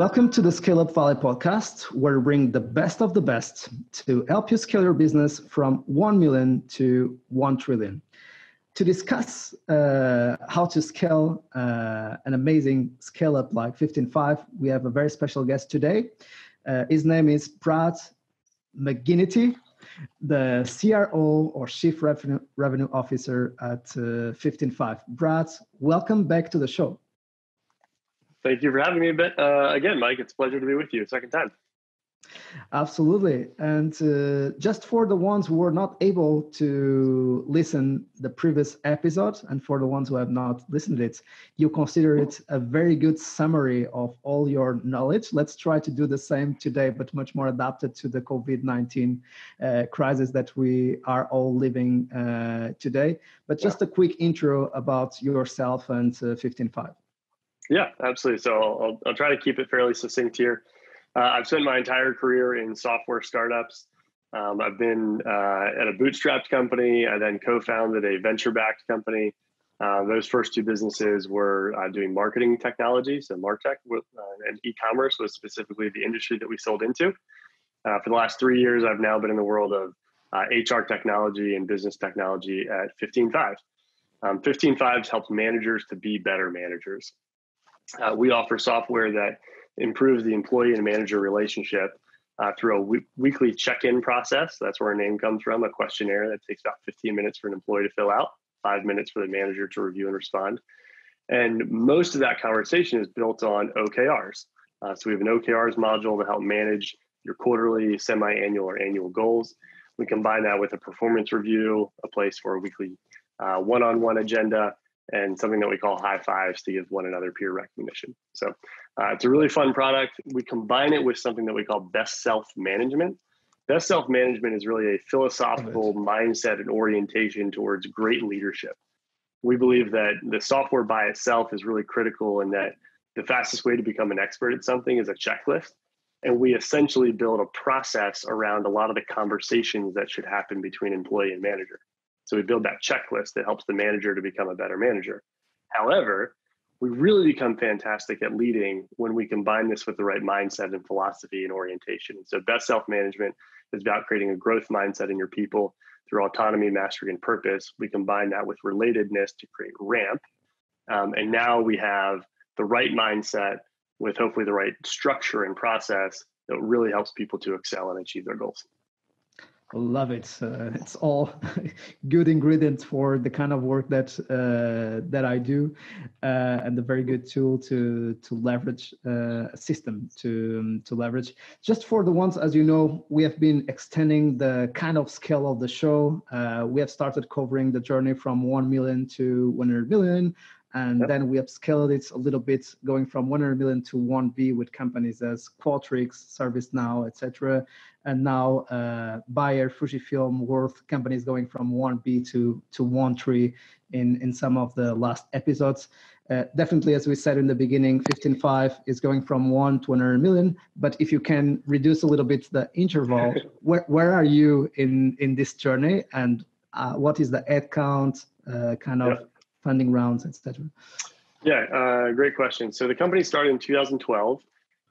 Welcome to the Scale Up Valley podcast, where we bring the best of the best to help you scale your business from 1 million to 1 trillion. To discuss uh, how to scale uh, an amazing scale up like 15Five, we have a very special guest today. Uh, his name is Brad McGinity, the CRO or Chief Revenue, Revenue Officer at 15Five. Uh, Brad, welcome back to the show. Thank you for having me bit, uh, again, Mike. It's a pleasure to be with you. Second time. Absolutely. And uh, just for the ones who were not able to listen the previous episode, and for the ones who have not listened to it, you consider it a very good summary of all your knowledge. Let's try to do the same today, but much more adapted to the COVID-19 uh, crisis that we are all living uh, today. But just yeah. a quick intro about yourself and 15Five. Yeah, absolutely. So I'll, I'll try to keep it fairly succinct here. Uh, I've spent my entire career in software startups. Um, I've been uh, at a bootstrapped company. I then co-founded a venture-backed company. Uh, those first two businesses were uh, doing marketing technology, so Martech, with, uh, and e-commerce was specifically the industry that we sold into. Uh, for the last three years, I've now been in the world of HR technology and business technology at 15Five. Um, 15Five helps managers to be better managers. Uh, we offer software that improves the employee and manager relationship uh, through a w- weekly check-in process. That's where our name comes from, a questionnaire that takes about 15 minutes for an employee to fill out, five minutes for the manager to review and respond. And most of that conversation is built on OKRs. Uh, so we have an OKRs module to help manage your quarterly, semi-annual, or annual goals. We combine that with a performance review, a place for a weekly uh, one-on-one agenda, and something that we call high fives to give one another peer recognition. So uh, it's a really fun product. We combine it with something that we call best self management. Best self management is really a philosophical mindset and orientation towards great leadership. We believe that the software by itself is really critical and that the fastest way to become an expert at something is a checklist. And we essentially build a process around a lot of the conversations that should happen between employee and manager. So we build that checklist that helps the manager to become a better manager. However, we really become fantastic at leading when we combine this with the right mindset and philosophy and orientation. So best self-management is about creating a growth mindset in your people through autonomy, mastery, and purpose. We combine that with relatedness to create ramp. Um, and now we have the right mindset with hopefully the right structure and process that really helps people to excel and achieve their goals love it. Uh, it's all good ingredients for the kind of work that uh, that I do, uh, and a very good tool to to leverage uh, a system to um, to leverage. Just for the ones, as you know, we have been extending the kind of scale of the show. Uh, we have started covering the journey from one million to one hundred million and yep. then we upscaled it a little bit going from 100 million to 1b with companies as qualtrics servicenow etc and now uh, bayer fujifilm worth companies going from 1b to to 1 in in some of the last episodes. Uh, definitely as we said in the beginning 15Five is going from 1 to 100 million. But if you can reduce a little bit the interval where, where are you in in this journey? And uh, what is the head count uh, kind of yep funding rounds, etc.? Yeah, uh, great question. So the company started in 2012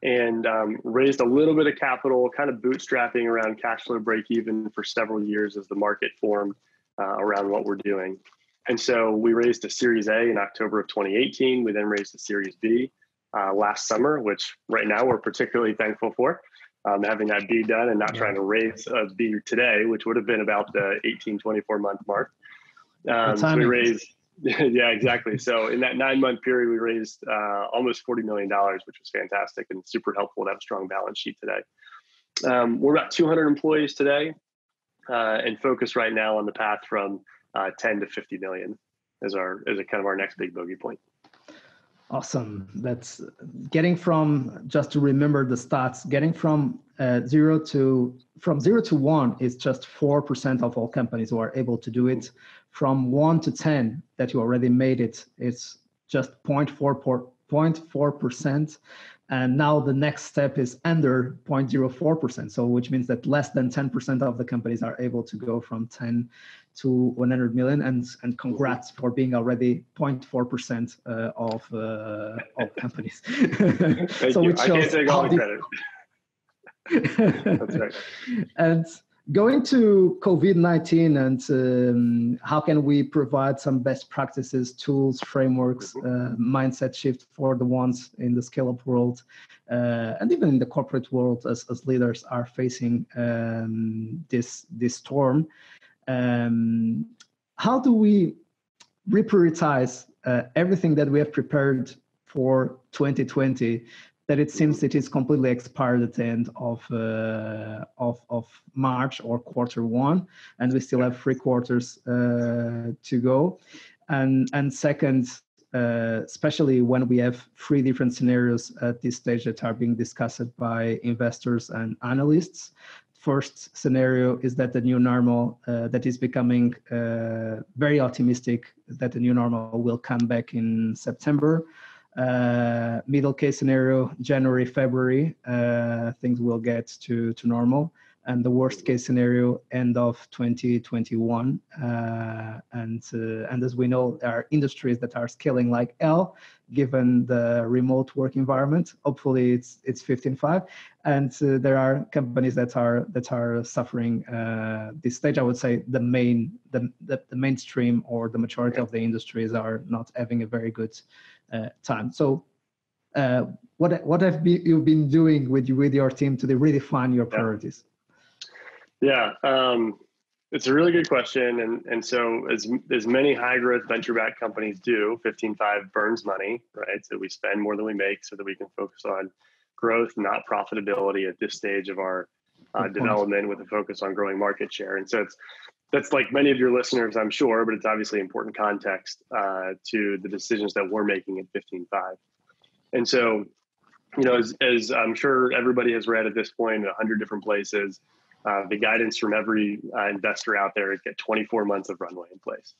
and um, raised a little bit of capital, kind of bootstrapping around cash flow break even for several years as the market formed uh, around what we're doing. And so we raised a Series A in October of 2018. We then raised a Series B uh, last summer, which right now we're particularly thankful for. Um, having that B done and not yeah. trying to raise a B today, which would have been about the 18, 24 month mark. Um, so we raised yeah, exactly. So in that nine month period, we raised uh, almost $40 million, which was fantastic and super helpful to have a strong balance sheet today. Um, we're about 200 employees today uh, and focus right now on the path from uh, 10 to 50 million as our as a kind of our next big bogey point. Awesome. That's getting from just to remember the stats. Getting from uh, zero to from zero to one is just four percent of all companies who are able to do it from one to 10 that you already made it, it's just 0.4 0.4%. And now the next step is under 0.04%. So which means that less than 10% of the companies are able to go from 10 to 100 million. And, and congrats for being already 0.4% uh, of, uh, of companies. so you. which shows I can't take all the credit. That's right. And going to COVID-19 and um, how can we provide some best practices, tools, frameworks, uh, mindset shift for the ones in the scale-up world uh, and even in the corporate world as, as leaders are facing um, this, this storm. Um, how do we reprioritize uh, everything that we have prepared for 2020 that it seems it is completely expired at the end of uh, of, of March or quarter one, and we still have three quarters uh, to go. And and second, uh, especially when we have three different scenarios at this stage that are being discussed by investors and analysts. First scenario is that the new normal uh, that is becoming uh, very optimistic that the new normal will come back in September uh, middle case scenario, January, February, uh, things will get to, to normal. And the worst case scenario, end of 2021. Uh, and, uh, and as we know, there are industries that are scaling like L, given the remote work environment. Hopefully it's, it's 15Five. And uh, there are companies that are, that are suffering this stage. I would say the main, the, the, the mainstream or the majority of the industries are not having a very good time. So, uh, what what have you been doing with with your team to redefine your priorities? Yeah, um, it's a really good question, and and so as as many high growth venture backed companies do, fifteen five burns money, right? So we spend more than we make, so that we can focus on growth, not profitability, at this stage of our uh, development, with a focus on growing market share. And so it's that's like many of your listeners, I'm sure, but it's obviously important context uh, to the decisions that we're making at 15Five. And so, you know, as, as, I'm sure everybody has read at this point in 100 different places, uh, the guidance from every uh, investor out there is get 24 months of runway in place.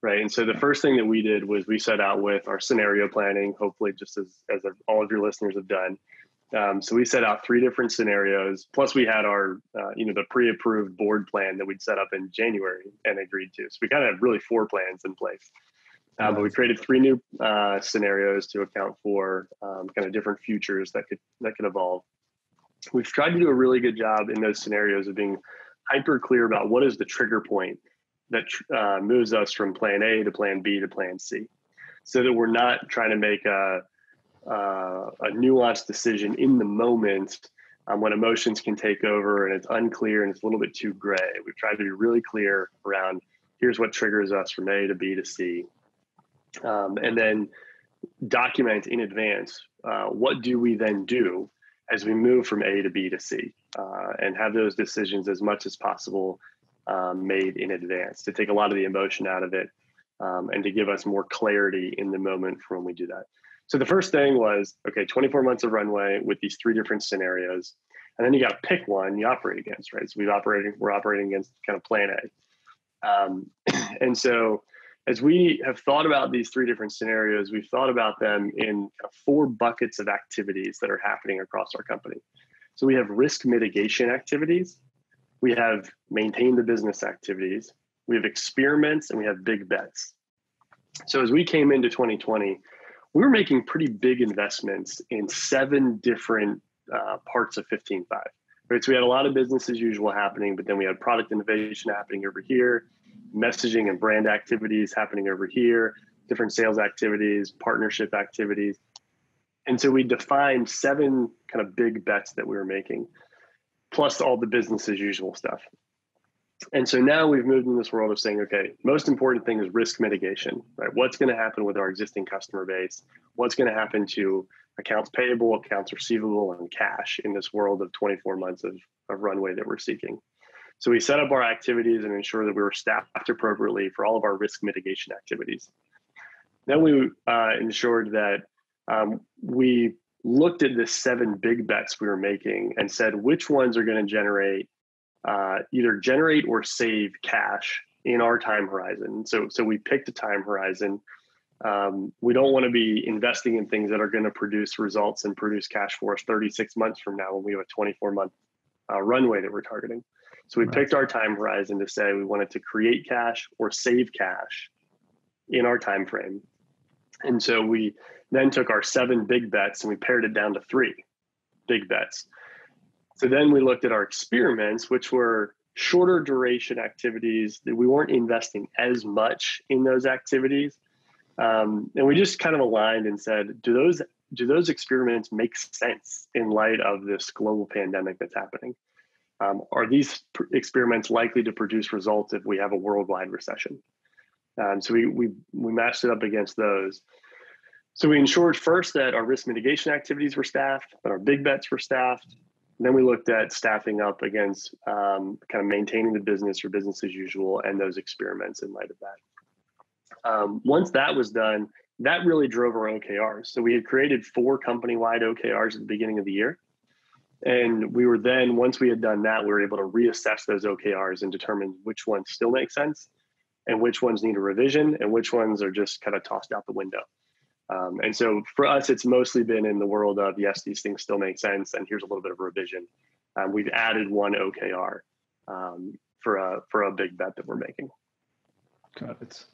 Right. And so the first thing that we did was we set out with our scenario planning, hopefully, just as, as all of your listeners have done, um, so we set out three different scenarios. Plus, we had our, uh, you know, the pre-approved board plan that we'd set up in January and agreed to. So we kind of had really four plans in place. Uh, but we created three new uh, scenarios to account for um, kind of different futures that could that could evolve. We've tried to do a really good job in those scenarios of being hyper clear about what is the trigger point that uh, moves us from Plan A to Plan B to Plan C, so that we're not trying to make a uh, a nuanced decision in the moment um, when emotions can take over and it's unclear and it's a little bit too gray. We've tried to be really clear around here's what triggers us from A to B to C. Um, and then document in advance uh, what do we then do as we move from A to B to C uh, and have those decisions as much as possible um, made in advance to take a lot of the emotion out of it um, and to give us more clarity in the moment for when we do that. So the first thing was okay, 24 months of runway with these three different scenarios, and then you got to pick one you operate against, right? So we've operating we're operating against kind of plan A, um, and so as we have thought about these three different scenarios, we've thought about them in four buckets of activities that are happening across our company. So we have risk mitigation activities, we have maintain the business activities, we have experiments, and we have big bets. So as we came into 2020 we were making pretty big investments in seven different uh, parts of 15Five. Right, so we had a lot of business as usual happening, but then we had product innovation happening over here, messaging and brand activities happening over here, different sales activities, partnership activities. And so we defined seven kind of big bets that we were making, plus all the business as usual stuff. And so now we've moved in this world of saying, okay, most important thing is risk mitigation, right? What's going to happen with our existing customer base? What's going to happen to accounts payable, accounts receivable, and cash in this world of 24 months of, of runway that we're seeking? So we set up our activities and ensure that we were staffed appropriately for all of our risk mitigation activities. Then we uh, ensured that um, we looked at the seven big bets we were making and said which ones are going to generate uh, either generate or save cash in our time horizon. So, so we picked a time horizon Um, we don't want to be investing in things that are going to produce results and produce cash for us 36 months from now when we have a 24 month uh, runway that we're targeting. So we right. picked our time horizon to say we wanted to create cash or save cash in our time frame. And so we then took our seven big bets and we pared it down to three big bets. So then we looked at our experiments, which were shorter duration activities that we weren't investing as much in those activities. Um, and we just kind of aligned and said, do those do those experiments make sense in light of this global pandemic that's happening? Um, are these pr- experiments likely to produce results if we have a worldwide recession? Um, so we, we we matched it up against those. So we ensured first that our risk mitigation activities were staffed, that our big bets were staffed. Then we looked at staffing up against um, kind of maintaining the business or business as usual and those experiments in light of that. Um, once that was done, that really drove our OKRs. So we had created four company-wide OKRs at the beginning of the year. And we were then, once we had done that, we were able to reassess those OKRs and determine which ones still make sense and which ones need a revision and which ones are just kind of tossed out the window. Um, and so for us, it's mostly been in the world of yes, these things still make sense, and here's a little bit of revision. Um, we've added one OKR um, for a for a big bet that we're making. Got it.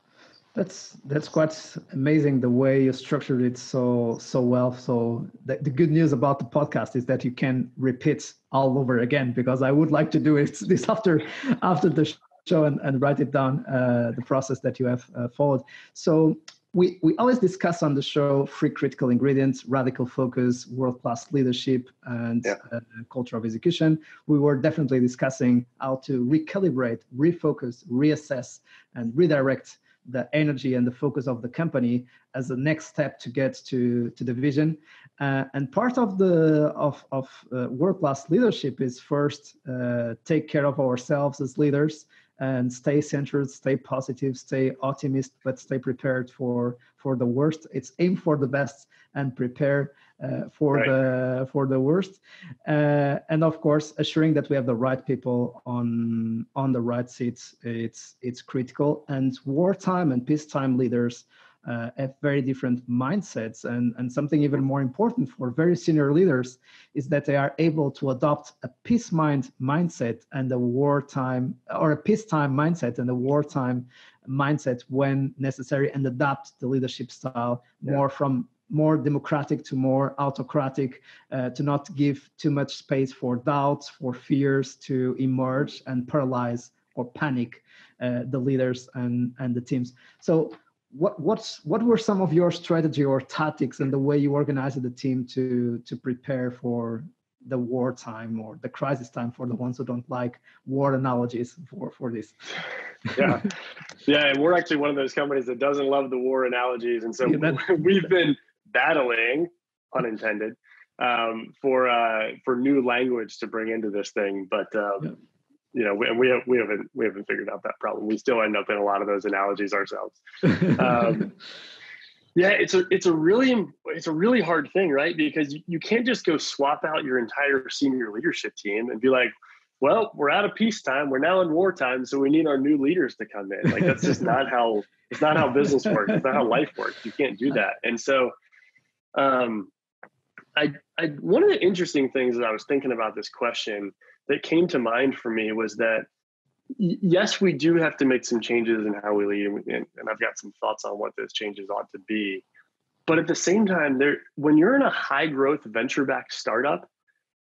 That's that's quite amazing the way you structured it so so well. So the, the good news about the podcast is that you can repeat all over again because I would like to do it this after after the show and, and write it down uh, the process that you have uh, followed. So we, we always discuss on the show free critical ingredients radical focus world class leadership and yeah. uh, culture of execution we were definitely discussing how to recalibrate refocus reassess and redirect the energy and the focus of the company as the next step to get to, to the vision uh, and part of the of, of uh, world class leadership is first uh, take care of ourselves as leaders and stay centered, stay positive, stay optimist, but stay prepared for for the worst. It's aim for the best and prepare uh, for right. the for the worst, uh, and of course, assuring that we have the right people on on the right seats. It's it's critical. And wartime and peacetime leaders uh, have very different mindsets. And, and something even more important for very senior leaders is that they are able to adopt a peace mind mindset and a wartime or a peacetime mindset and a wartime mindset when necessary and adapt the leadership style yeah. more from more democratic to more autocratic, uh, to not give too much space for doubts, for fears to emerge and paralyze or panic uh, the leaders and, and the teams. So what what's what were some of your strategy or tactics and the way you organized the team to to prepare for the wartime or the crisis time for the ones who don't like war analogies for for this? Yeah. Yeah and we're actually one of those companies that doesn't love the war analogies and so yeah, we've been battling unintended um, for uh, for new language to bring into this thing but um, yeah you know, we, we, have, we haven't we haven't figured out that problem. We still end up in a lot of those analogies ourselves. Um, yeah, it's a it's a really it's a really hard thing, right? Because you, you can't just go swap out your entire senior leadership team and be like, well, we're out of peacetime, we're now in wartime, so we need our new leaders to come in. Like that's just not how it's not how business works. It's not how life works. You can't do that. And so, um, I I one of the interesting things that I was thinking about this question that came to mind for me was that yes, we do have to make some changes in how we lead, and, I've got some thoughts on what those changes ought to be. But at the same time, there when you're in a high growth venture backed startup,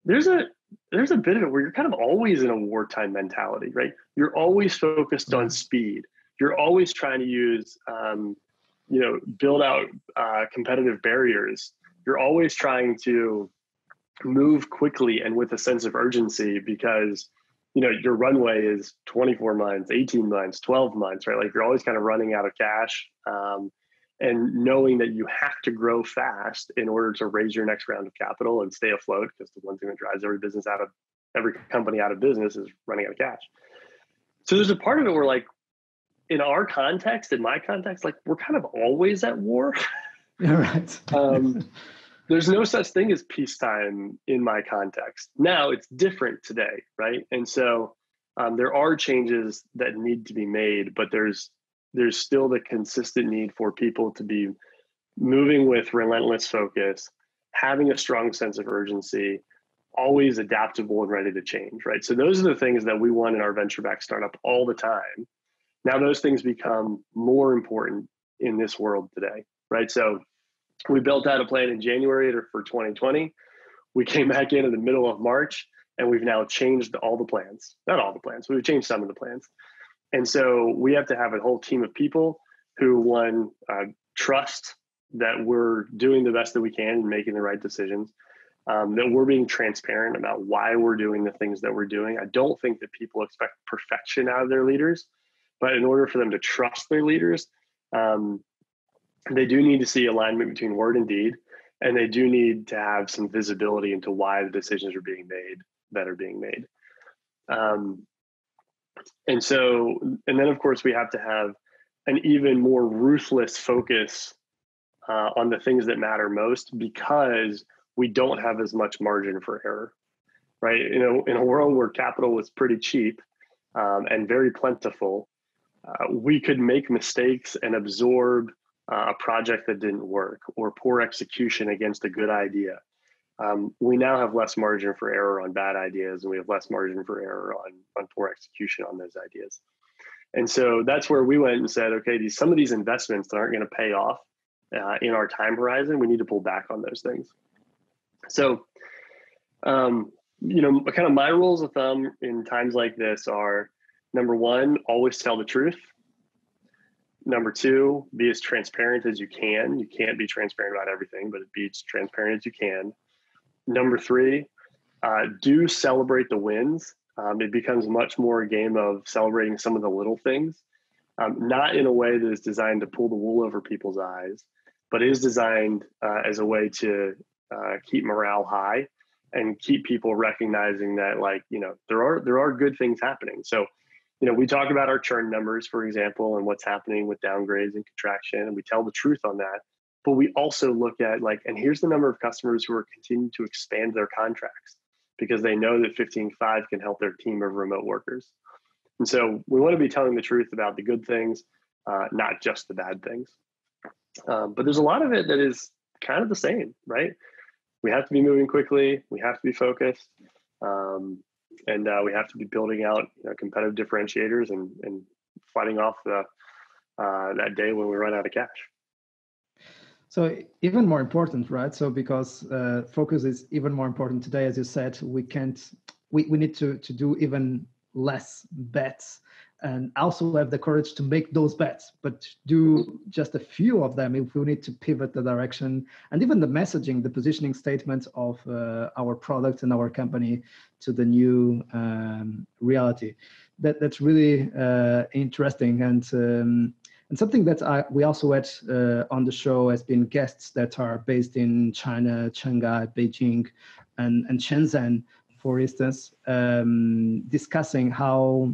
there's a there's a bit of it where you're kind of always in a wartime mentality, right? You're always focused on speed. You're always trying to use, um, you know, build out uh, competitive barriers. You're always trying to move quickly and with a sense of urgency because you know your runway is 24 months 18 months 12 months right? Like you're always kind of running out of cash um, and knowing that you have to grow fast in order to raise your next round of capital and stay afloat because the one thing that drives every business out of every company out of business is running out of cash. So there's a part of it where like in our context in my context like we're kind of always at war. Yeah, right. Um, there's no such thing as peacetime in my context. Now it's different today, right? And so um, there are changes that need to be made, but there's there's still the consistent need for people to be moving with relentless focus, having a strong sense of urgency, always adaptable and ready to change, right? So those are the things that we want in our venture back startup all the time. Now those things become more important in this world today, right? So we built out a plan in January for 2020. We came back in in the middle of March and we've now changed all the plans. Not all the plans, we've changed some of the plans. And so we have to have a whole team of people who, one, uh, trust that we're doing the best that we can and making the right decisions, um, that we're being transparent about why we're doing the things that we're doing. I don't think that people expect perfection out of their leaders, but in order for them to trust their leaders, um, they do need to see alignment between word and deed, and they do need to have some visibility into why the decisions are being made that are being made. Um, and so, and then of course, we have to have an even more ruthless focus uh, on the things that matter most because we don't have as much margin for error, right? You know, in a world where capital was pretty cheap um, and very plentiful, uh, we could make mistakes and absorb uh, a project that didn't work or poor execution against a good idea. Um, we now have less margin for error on bad ideas, and we have less margin for error on, on poor execution on those ideas. And so that's where we went and said, okay, these some of these investments that aren't going to pay off uh, in our time horizon, we need to pull back on those things. So, um, you know, kind of my rules of thumb in times like this are number one, always tell the truth. Number two, be as transparent as you can. You can't be transparent about everything, but be as transparent as you can. Number three, uh, do celebrate the wins. Um, it becomes much more a game of celebrating some of the little things, um, not in a way that is designed to pull the wool over people's eyes, but is designed uh, as a way to uh, keep morale high and keep people recognizing that, like you know, there are there are good things happening. So, you know, we talk about our churn numbers, for example, and what's happening with downgrades and contraction, and we tell the truth on that. But we also look at like and here's the number of customers who are continuing to expand their contracts because they know that 15Five can help their team of remote workers. And so we want to be telling the truth about the good things uh, not just the bad things. Um, but there's a lot of it that is kind of the same right? We have to be moving quickly. We have to be focused. Um, and uh, we have to be building out you know, competitive differentiators and, and fighting off the, uh, that day when we run out of cash so even more important, right? So because uh, focus is even more important today, as you said, we can't, we, we need to, to do even less bets and also have the courage to make those bets, but do just a few of them if we need to pivot the direction and even the messaging, the positioning statement of uh, our product and our company to the new um, reality. That that's really uh, interesting and. Um, and something that I, we also had uh, on the show has been guests that are based in China, Shanghai, Beijing, and, and Shenzhen, for instance, um, discussing how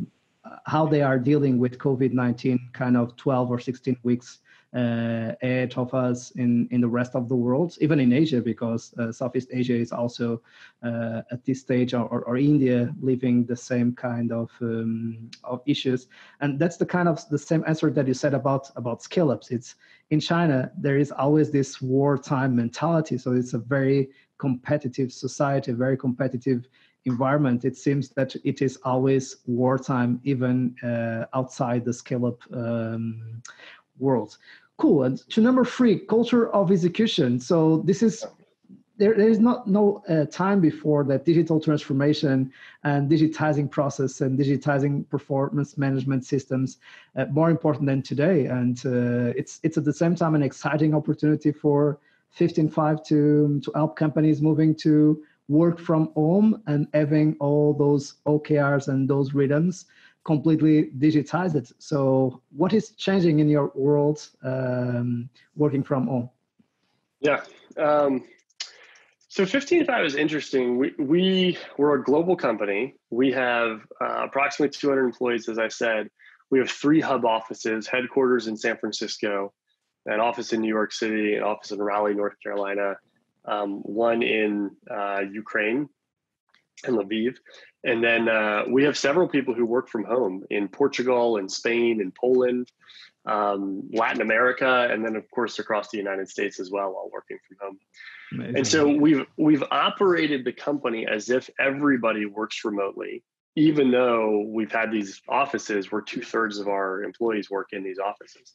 how they are dealing with COVID-19 kind of 12 or 16 weeks uh, ahead of us in, in the rest of the world, even in Asia, because uh, Southeast Asia is also uh, at this stage, or, or, India living the same kind of um, of issues. And that's the kind of the same answer that you said about about scale ups. It's in China there is always this wartime mentality, so it's a very competitive society, very competitive environment, it seems that it is always wartime, even uh, outside the scale up um, world. Cool. And to number three, culture of execution. So this is there, there is not no uh, time before that digital transformation and digitizing process and digitizing performance management systems uh, more important than today. And uh, it's it's at the same time an exciting opportunity for 15Five to to help companies moving to work from home and having all those OKRs and those rhythms completely digitized. So, what is changing in your world um, working from home? Yeah. Um, so 15Five is interesting. We, we, we're a global company. We have uh, approximately 200 employees, as I said. We have three hub offices, headquarters in San Francisco, an office in New York City, an office in Raleigh, North Carolina, um, one in uh, Ukraine, and Lviv, and then uh, we have several people who work from home in Portugal and Spain and Poland. um, Latin America, and then of course across the United States as well while working from home. Amazing. And so we've we've operated the company as if everybody works remotely, even though we've had these offices where two thirds of our employees work in these offices.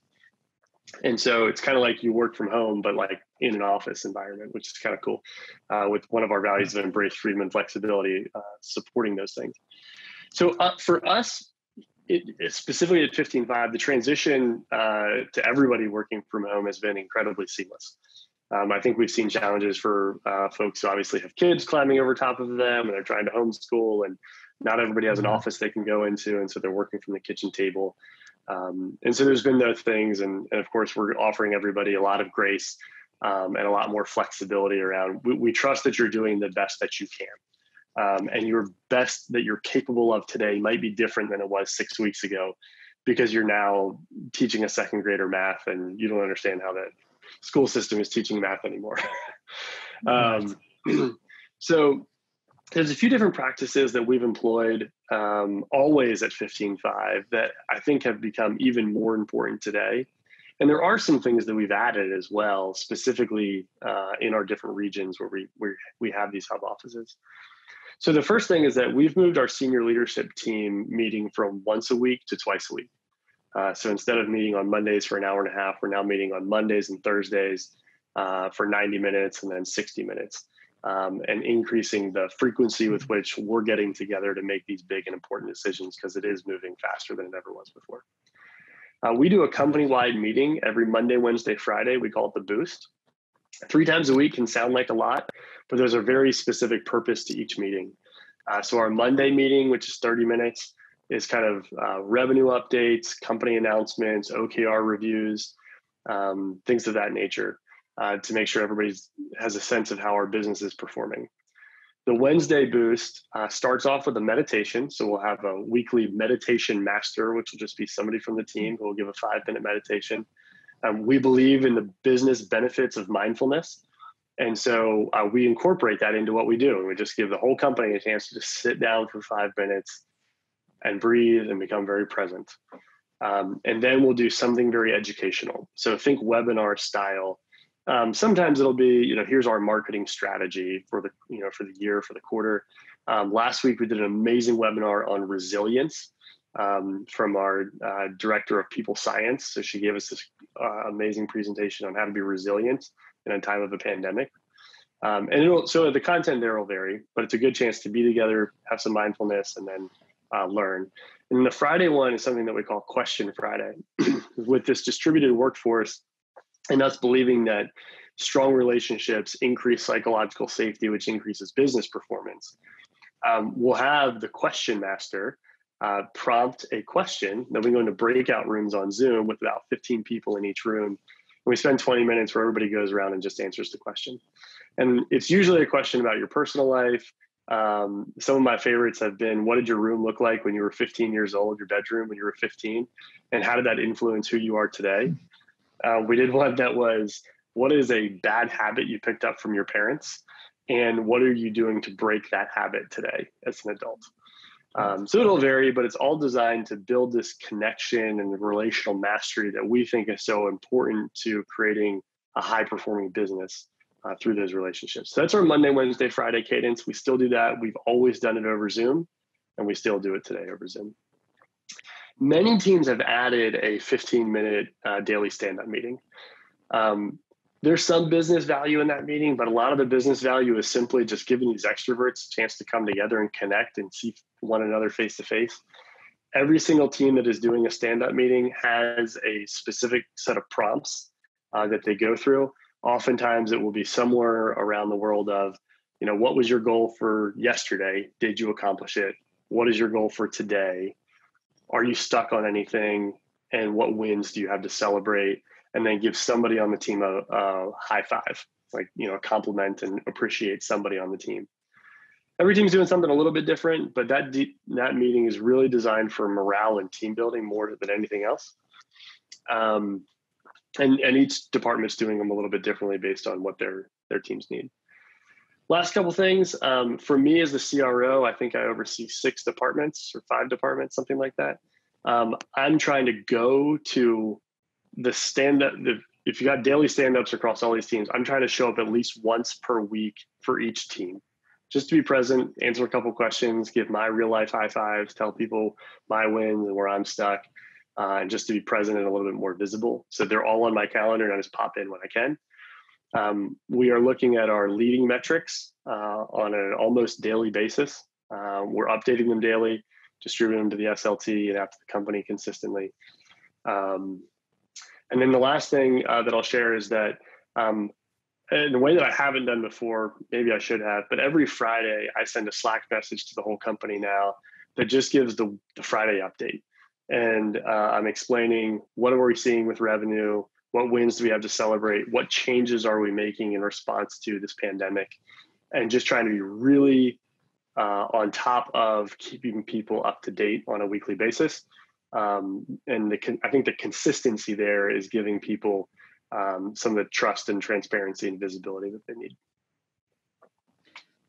And so it's kind of like you work from home, but like in an office environment, which is kind of cool. Uh, with one of our values of embrace freedom and flexibility, uh, supporting those things. So uh, for us, it, specifically at 15Five, the transition uh, to everybody working from home has been incredibly seamless. Um, I think we've seen challenges for uh, folks who obviously have kids climbing over top of them and they're trying to homeschool, and not everybody has an mm-hmm. office they can go into, and so they're working from the kitchen table. Um, and so there's been those things, and, and, of course we're offering everybody a lot of grace um, and a lot more flexibility around. We, we, trust that you're doing the best that you can um, and your best that you're capable of today might be different than it was six weeks ago because you're now teaching a second grader math and you don't understand how that school system is teaching math anymore um, so there's a few different practices that we've employed um, always at 15Five that i think have become even more important today. And there are some things that we've added as well specifically uh, in our different regions where we, we, we have these hub offices. So the first thing is that we've moved our senior leadership team meeting from once a week to twice a week. Uh, so instead of meeting on Mondays for an hour and a half, we're now meeting on Mondays and Thursdays uh, for 90 minutes and then 60 minutes, um, and increasing the frequency with which we're getting together to make these big and important decisions because it is moving faster than it ever was before. Uh, we do a company wide meeting every Monday, Wednesday, Friday. We call it the Boost. Three times a week can sound like a lot, but there's a very specific purpose to each meeting. Uh, so our Monday meeting, which is 30 minutes, is kind of uh, revenue updates, company announcements, OKR reviews, um, things of that nature, uh, to make sure everybody has a sense of how our business is performing. The Wednesday boost uh, starts off with a meditation. So we'll have a weekly meditation master, which will just be somebody from the team who will give a five minute meditation. Um, we believe in the business benefits of mindfulness. And so uh, we incorporate that into what we do. And we just give the whole company a chance to just sit down for five minutes and breathe and become very present. Um, and then we'll do something very educational. So think webinar style. Um, sometimes it'll be, you know, here's our marketing strategy for the, you know, for the year, for the quarter. Um, last week we did an amazing webinar on resilience um, from our uh, director of people science. So she gave us this uh, amazing presentation on how to be resilient in a time of a pandemic. Um, and it'll, so the content there will vary, but it's a good chance to be together, have some mindfulness, and then uh, learn. And the Friday one is something that we call Question Friday. With this distributed workforce, and us believing that strong relationships increase psychological safety, which increases business performance. Um, we'll have the question master uh, prompt a question. Then we go into breakout rooms on Zoom with about 15 people in each room And we spend 20 minutes where everybody goes around and just answers the question. And it's usually a question about your personal life. Um, some of my favorites have been what did your room look like when you were 15 years old, your bedroom when you were 15? And how did that influence who you are today? Uh, we did one that was what is a bad habit you picked up from your parents? And what are you doing to break that habit today as an adult? Um, so it'll vary, but it's all designed to build this connection and relational mastery that we think is so important to creating a high performing business uh, through those relationships. So that's our Monday, Wednesday, Friday cadence. We still do that. We've always done it over Zoom, and we still do it today over Zoom. Many teams have added a 15 minute uh, daily stand up meeting. Um, there's some business value in that meeting, but a lot of the business value is simply just giving these extroverts a chance to come together and connect and see one another face to face. Every single team that is doing a stand up meeting has a specific set of prompts uh, that they go through. Oftentimes, it will be somewhere around the world of, you know, what was your goal for yesterday? Did you accomplish it? What is your goal for today? Are you stuck on anything? And what wins do you have to celebrate? and then give somebody on the team a, a high five, like you know, compliment and appreciate somebody on the team. Every team's doing something a little bit different, but that de- that meeting is really designed for morale and team building more than anything else. Um, and and each department's doing them a little bit differently based on what their their teams need. Last couple things um, for me as the CRO, I think I oversee six departments or five departments, something like that. Um, I'm trying to go to the stand up, the, if you got daily stand ups across all these teams, I'm trying to show up at least once per week for each team just to be present, answer a couple questions, give my real life high fives, tell people my wins and where I'm stuck, uh, and just to be present and a little bit more visible. So they're all on my calendar and I just pop in when I can. Um, we are looking at our leading metrics uh, on an almost daily basis. Uh, we're updating them daily, distributing them to the SLT and to the company consistently. Um, and then the last thing uh, that I'll share is that um, in a way that I haven't done before, maybe I should have, but every Friday I send a Slack message to the whole company now that just gives the, the Friday update. And uh, I'm explaining what are we seeing with revenue, what wins do we have to celebrate, what changes are we making in response to this pandemic, and just trying to be really uh, on top of keeping people up to date on a weekly basis. Um, and the, I think the consistency there is giving people um, some of the trust and transparency and visibility that they need.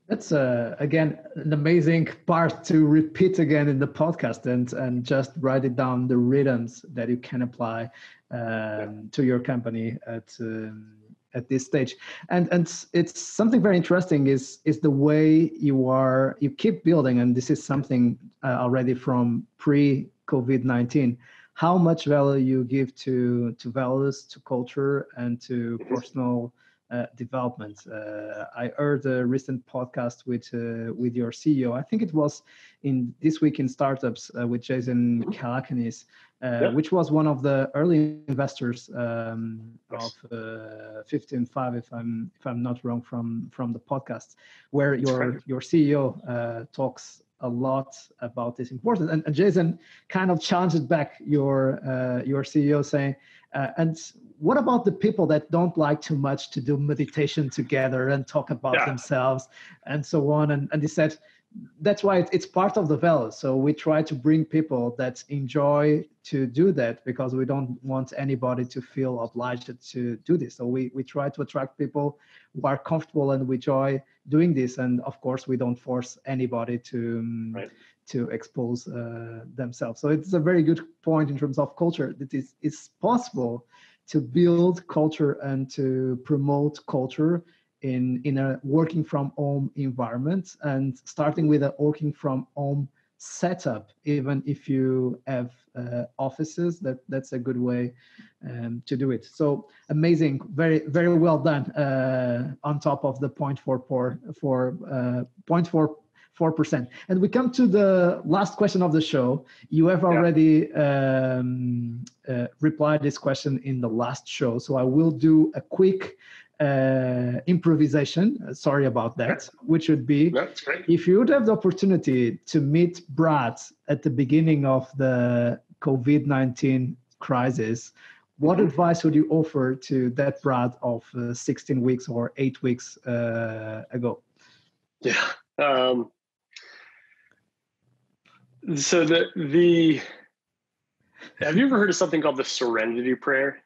That's uh, again an amazing part to repeat again in the podcast and and just write it down the rhythms that you can apply yeah. to your company at um, at this stage. And and it's something very interesting is is the way you are you keep building and this is something uh, already from pre COVID nineteen how much value you give to to values, to culture, and to personal uh, development. Uh, I heard a recent podcast with uh, with your CEO. I think it was in this week in startups uh, with Jason Calacanis, uh, yep. which was one of the early investors um, yes. of uh, 15Five, if I'm if I'm not wrong from from the podcast, where your your CEO talks a lot about this importance. And, and Jason kind of challenged back your uh, your CEO saying, uh, and what about the people that don't like too much to do meditation together and talk about yeah. themselves and so on? And, and he said, that's why it's part of the value. So we try to bring people that enjoy to do that because we don't want anybody to feel obliged to do this. So we, we try to attract people who are comfortable and we enjoy doing this. And of course, we don't force anybody to um, right. to expose uh, themselves. So it's a very good point in terms of culture. That is it's possible to build culture and to promote culture in in a working from home environment and starting with a working from home setup even if you have uh, offices that that's a good way um, to do it. So amazing. Very very well done uh, on top of the point four four four uh, point four four percent. And we come to the last question of the show. You have already yeah. um, uh, replied this question in the last show so i will do a quick uh, improvisation. Uh, sorry about that. Which would be if you would have the opportunity to meet Brad at the beginning of the COVID 19 crisis, what advice would you offer to that Brad of uh, 16 weeks or eight weeks uh, ago? Yeah. Um, so the the have you ever heard of something called the Serenity Prayer?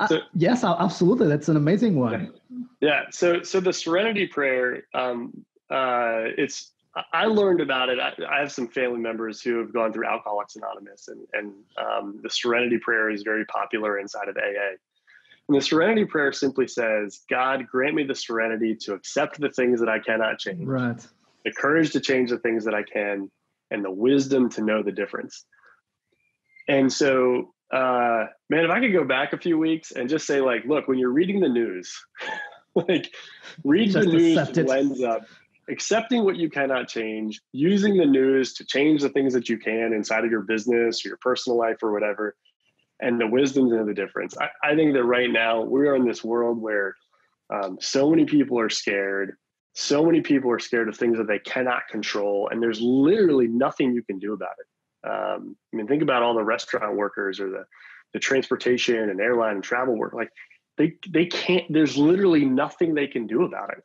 Uh, yes, absolutely. That's an amazing one. Yeah. So, so the Serenity Prayer, um, uh, it's I learned about it. I, I, have some family members who have gone through Alcoholics Anonymous, and and um, the Serenity Prayer is very popular inside of AA. And the Serenity Prayer simply says, "God, grant me the serenity to accept the things that I cannot change, right? The courage to change the things that I can, and the wisdom to know the difference." And so uh, man, if I could go back a few weeks and just say, like, look, when you're reading the news, like, read just the news lens up, accepting what you cannot change, using the news to change the things that you can inside of your business or your personal life or whatever, and the wisdom know the difference. I, I think that right now we are in this world where um, so many people are scared. So many people are scared of things that they cannot control, and there's literally nothing you can do about it. Um, I mean, think about all the restaurant workers or the the transportation and airline and travel work. Like they they can't. There's literally nothing they can do about it.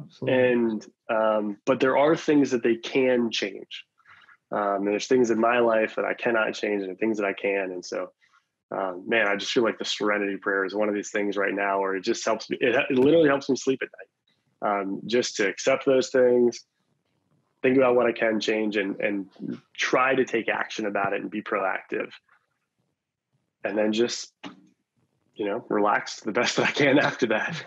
Absolutely. And um, but there are things that they can change. Um, and there's things in my life that I cannot change, and things that I can. And so, um, man, I just feel like the Serenity Prayer is one of these things right now where it just helps me. It, it literally helps me sleep at night. Um, just to accept those things, think about what I can change and and try to take action about it and be proactive. and then just you know relax the best that I can after that.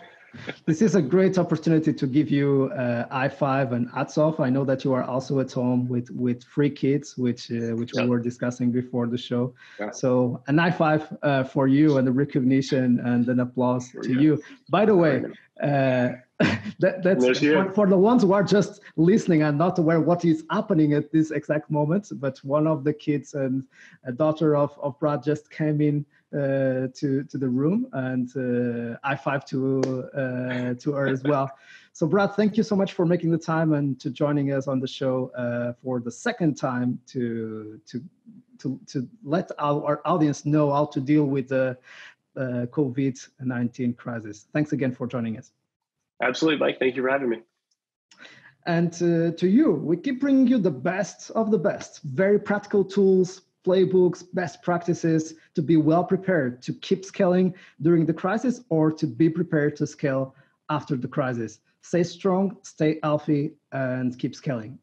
this is a great opportunity to give you uh, i5 and hats off. I know that you are also at home with with three kids, which uh, which we were discussing before the show. Yeah. So an i5 uh, for you and a recognition and an applause to you. By the way, uh, that, that's for, for, the ones who are just listening and not aware what is happening at this exact moment. But one of the kids and a daughter of, of Brad just came in uh, to to the room and uh, I five to uh, to her as well. So Brad, thank you so much for making the time and to joining us on the show uh, for the second time to to to to let our, our audience know how to deal with the uh, COVID nineteen crisis. Thanks again for joining us. Absolutely, Mike. Thank you for having me. And uh, to you, we keep bringing you the best of the best, very practical tools, playbooks, best practices to be well prepared to keep scaling during the crisis or to be prepared to scale after the crisis. Stay strong, stay healthy, and keep scaling.